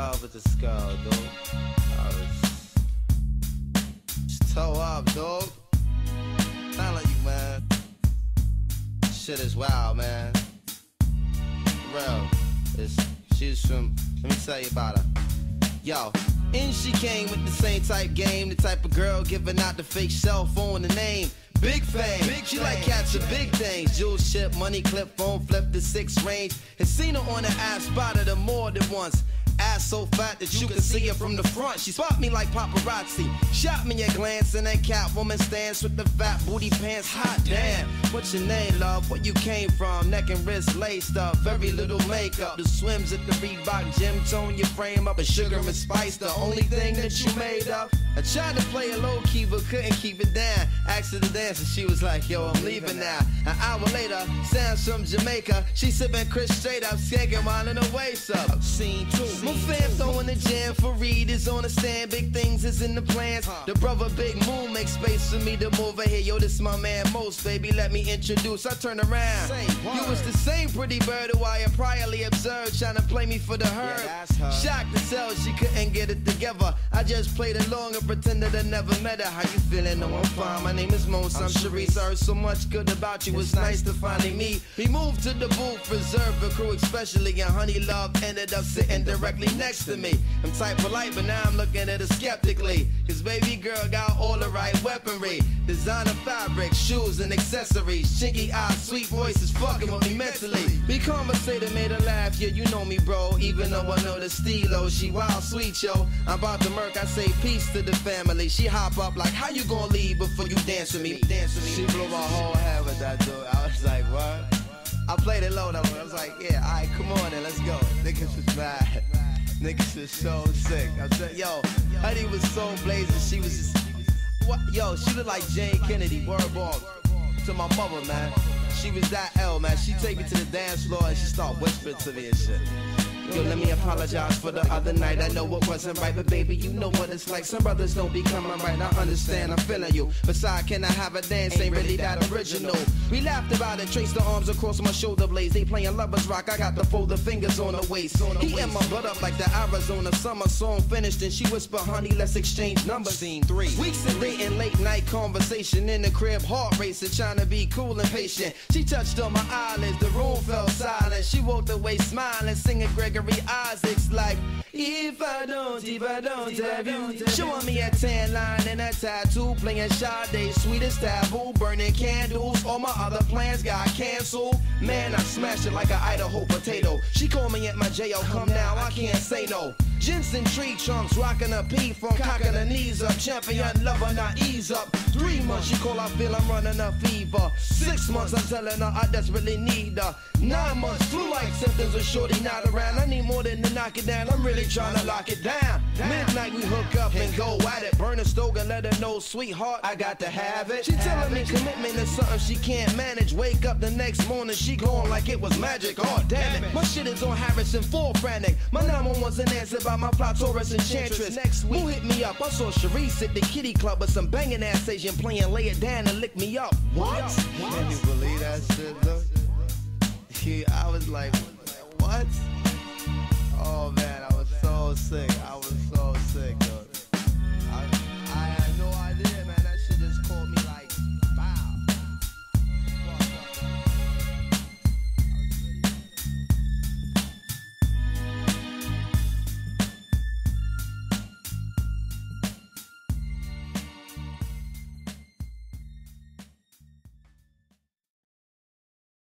love with this girl, dude. I was just toe up, dog. Not like you, man. Shit is wild, man. Real. It's, she's from. Let me tell you about her. Yo, and she came with the same type game, the type of girl giving out the fake cell phone, the name. Big fame. Big she like cats catching big things. Jewel ship, money clip, phone flip the six range. Has seen her on the ass, spotted her more than once. Ass so fat that you can see her from the front. She spot me like paparazzi. Shot me a glance and that Catwoman stance with the fat booty pants. Hot damn. What's your name, love? Where you came from? Neck and wrist laced up. Very little makeup. The swims at the Reebok gym tone your frame up. A sugar and spice, the only thing that you made up. I tried to play a low key but couldn't keep it down. Asked her to dance and she was like, yo, I'm leaving now. An hour later, Sam's from Jamaica. She sipping Chris straight up, skanking while in her waist up. Scene two. My fam throwing the jam for Reed is on the stand. Big things is in the plans. The brother Big Moon makes space for me to move over here. Yo, this my man Most, baby. Let me introduce. I turn around. You was the same pretty bird who I had priorly observed, trying to play me for the herd. Shocked to tell she couldn't get it together. I just played along and pretended I never met her. How you feeling? No, I'm fine. My name is Mos. I'm Sharice. I heard so much good about you. It's nice to finally meet. We moved to the booth, reserved for crew, especially. And Honey Love ended up sitting directly next to me. I'm type polite, but now I'm looking at her skeptically. Cause baby girl got all the right weaponry. Designer fabric, shoes, and accessories. Chinky eyes, sweet voices, fucking with me mentally. We conversated, made her laugh. Yeah, you know me, bro. Even though I know the stilo, she wild, sweet, yo. I'm about to murk, I say peace to the family. She hop up like, how you gonna leave before you dance with me? Dance with me. She blew my whole head with that dude. I was like, what? I played it low though. I was like, yeah, alright, come on then, let's go. Niggas was mad. Niggas was so sick. I said, yo, Honey was so blazing. She was just, what? Yo, she looked like Jane Kennedy, word ball. To my mother, man. She was that L, man. She take me to the dance floor and she start whispering to me and shit. Yo, let me apologize for the other night. I know it wasn't right, but baby, you know what it's like. Some brothers don't be coming right. I understand, I'm feeling you. Besides, can I have a dance? Ain't really that original. We laughed about it, traced the arms across my shoulder blades. They playing lovers rock. I got the fold the fingers on the waist. He and my butt up like the Arizona summer song finished, and she whispered, "Honey, let's exchange numbers." Scene three. Weeks of dating, late night conversation in the crib, heart racing, trying to be cool and patient. She touched on my eyelids, the room fell silent. She walked away smiling, singing Gregory Isaacs like, If I don't, if I don't have you. Showing me a tan line and a tattoo, playing Sade, sweetest taboo, burning candles. All my other plans got canceled. Man, I smashed it like an Idaho potato. She called me at my jail, come now, I can't say no. Jensen tree trunks, rocking a P from cocking her knees up. Champion lover, not ease up. Three months, she call, I feel I'm running a fever. Six months, I'm telling her I desperately need her. Nine months, flu-like symptoms of shorty not around. I need more than to knock it down. I'm really trying to lock it down. Midnight, we hook up and go at it. Burn a stove and let her know, sweetheart, I got to have it. She telling me commitment is something she can't manage. Wake up the next morning, she gone like it was magic. Oh, damn it. My shit is on Harrison, full frantic. My 911's an answer by my plot Taurus Enchantress. Next week, who hit me up? I saw Sharice at the kitty club with some banging ass Asian playing Lay It Down and Lick Me Up. What? Can